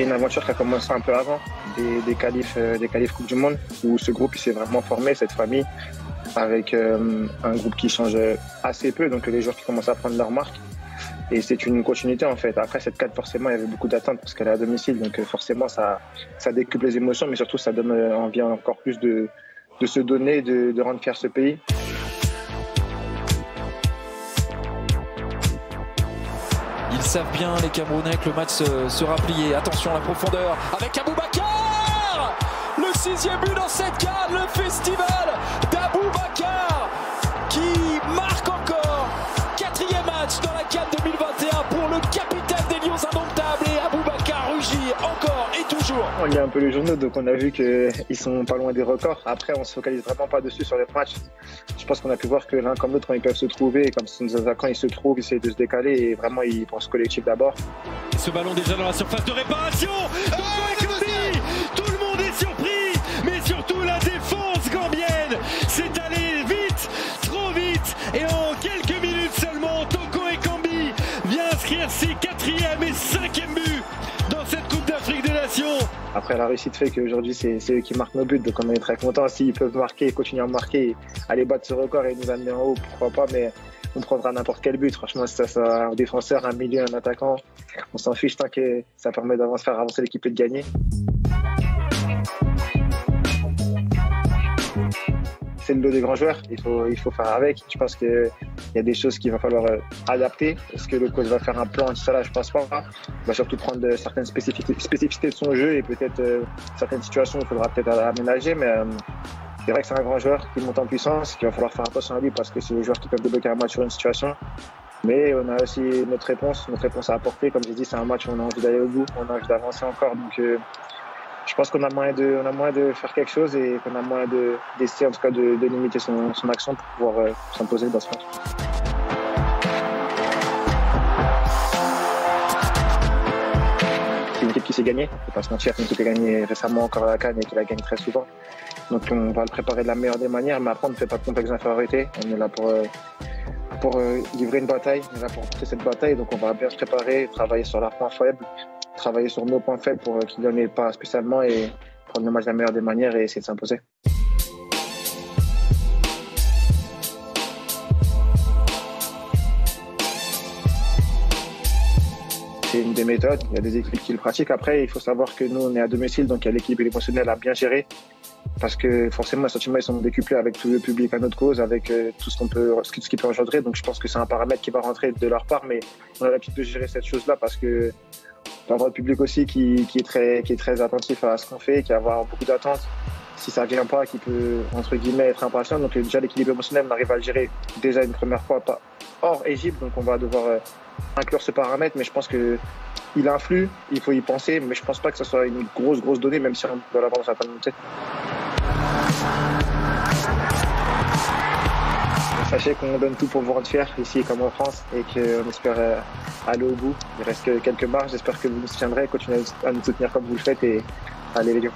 une aventure qui a commencé un peu avant, des, des qualifs, euh, des qualifs Coupe du Monde, où ce groupe s'est vraiment formé, cette famille, avec euh, un groupe qui change assez peu, donc les joueurs qui commencent à prendre leur marque. Et c'est une continuité en fait. Après cette 4, forcément, il y avait beaucoup d'attentes parce qu'elle est à domicile, donc forcément ça, ça décuple les émotions, mais surtout ça donne envie encore plus de, de se donner, de, de rendre fier ce pays. Ils savent bien, les Camerounais, que le match sera plié. Attention à la profondeur avec Aboubacar Le sixième but dans cette carte, le festival d'Aboubacar toujours. On lit un peu les journaux, donc on a vu qu'ils sont pas loin des records. Après, on se focalise vraiment pas dessus sur les matchs. Je pense qu'on a pu voir que l'un comme l'autre, quand ils peuvent se trouver, comme nos attaquants, ils se trouvent, ils essayent de se décaler et vraiment, ils pensent collectif d'abord. Ce ballon déjà dans la surface de réparation. Tout le monde est surpris, mais surtout la défense gambienne. C'est allé vite, trop vite, et en quelques minutes seulement, Toko et Kambi vient inscrire ses quatrième et cinquième buts Après, la réussite fait qu'aujourd'hui, c'est eux qui marquent nos buts. Donc, on est très content. S'ils peuvent marquer, continuer à marquer, aller battre ce record et nous amener en haut, pourquoi pas. Mais on prendra n'importe quel but. Franchement, ça soit un défenseur, un milieu, un attaquant, on s'en fiche tant que ça permet d'avancer, faire avancer l'équipe et de gagner. C'est le lot des grands joueurs. Il faut, il faut faire avec. Je pense qu'il y a des choses qu'il va falloir adapter. Est-ce que le coach va faire un plan, tout ça je pense pas. Il va surtout prendre certaines spécificités, de son jeu et peut-être certaines situations il faudra peut-être aménager. Mais c'est vrai que c'est un grand joueur qui monte en puissance, qu'il va falloir faire attention à lui parce que c'est les joueurs qui peuvent débloquer un match sur une situation. Mais on a aussi notre réponse, notre réponse à apporter. Comme j'ai dit, c'est un match où on a envie d'aller au bout, on a envie d'avancer encore. Donc, je pense qu'on a moyen de, on a de faire quelque chose et qu'on a moyen de, d'essayer en tout cas de, limiter son, son, action pour pouvoir euh, s'imposer dans ce match. C'est une équipe qui s'est gagnée, faut pas se mentir, une équipe qui a gagné récemment encore à la Cannes et qui la gagne très souvent. Donc on va le préparer de la meilleure des manières, mais après on ne fait pas de complexe d'infériorité. On est là pour, euh, pour euh, livrer une bataille, on est là pour porter cette bataille, donc on va bien se préparer, travailler sur leurs points faibles, travailler sur nos points faibles pour qu'ils n'en aient pas spécialement et prendre le match de la meilleure des manières et essayer de s'imposer. C'est une des méthodes, il y a des équipes qui le pratiquent. Après, il faut savoir que nous, on est à domicile, donc il y a l'équipe émotionnelle à bien gérer. Parce que forcément, ils sont décuplés avec tout le public à notre cause, avec euh, tout ce qu'on peut, ce qui peut engendrer. Donc je pense que c'est un paramètre qui va rentrer de leur part, mais on a l'habitude de gérer cette chose-là parce que d'avoir le public aussi qui, qui, est très, qui est très attentif à ce qu'on fait, qui a avoir beaucoup d'attentes. Si ça vient pas, qui peut, entre guillemets, être impatient. Donc, déjà, l'équilibre émotionnel, on arrive à le gérer déjà une première fois pas hors Égypte. Donc, on va devoir euh, inclure ce paramètre. Mais je pense que il influe, il faut y penser. Mais je pense pas que ce soit une grosse, grosse donnée, même si on doit l'avoir dans sa montée. Sachez qu'on donne tout pour vous rendre fiers ici comme en France et qu'on espère aller au bout. Il reste quelques marges. J'espère que vous nous soutiendrez, continuez à nous soutenir comme vous le faites et allez les Lions.